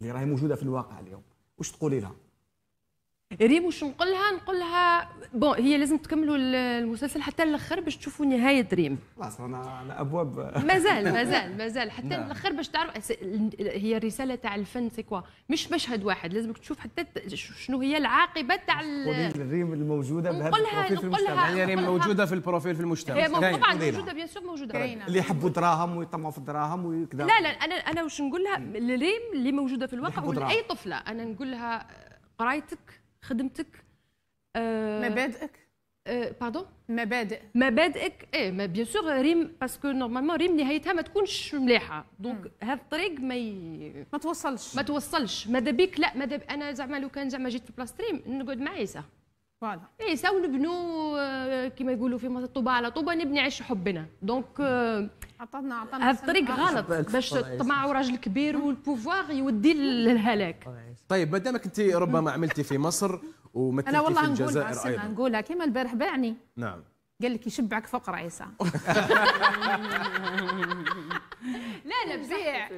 اللي راهي موجودة في الواقع اليوم. واش تقولي لها؟ ريم واش نقول لها نقول لها bon هي لازم تكملوا المسلسل حتى الأخر باش تشوفوا نهاية ريم خلاص أنا على أبواب. مازال مازال مازال. حتى نعم. الأخر باش تعرف هي الرسالة تاع الفن c'est quoi مش مشهد واحد لازمك تشوف حتى شنو هي العاقبة تاع الريم الموجودة بهذا نقولها- ال profil في نقولها- المجتمع. يعني ريم موجودة في ال profil في المجتمع. هي طبعا. موجودة bien sûr موجودة. اللي يحبوا دراهم ويطمعوا في الدراهم وكذا لا لا أنا أنا واش نقول لها الريم اللي موجودة في الواقع ولاي طفلة أنا نقول لها قرايتك. خدمتك آه مبادئك؟ آه pardon مبادئ. مبادئك؟ إيه mais bien sûr ريم parce que normalement ريم نهايتها ما تكونش مليحة. donc هذا الطريق ما ي... ما توصلش. ما توصلش. ماذا بيك؟ لا ماذا. أنا زعما لو كان زعما جيت في بلاصه ريم نقعد مع عيسى. voilà. عيسى ونبنوا آه، كما يقولوا في مصر طوبة على طوبة نبني عش حبنا. donc آه، عطانا عطانا هذا الطريق غلط. باش طمع راجل كبير وال pouvoir يودي للهلاك. طيب ما دامك أنت ربما عملتي في مصر أنا ومثلتي والله في الجزائر السمع أيضا. نقولها. كيما البارح باعني. نعم. قال لك يشبعك فقر عيسى لا لا بصح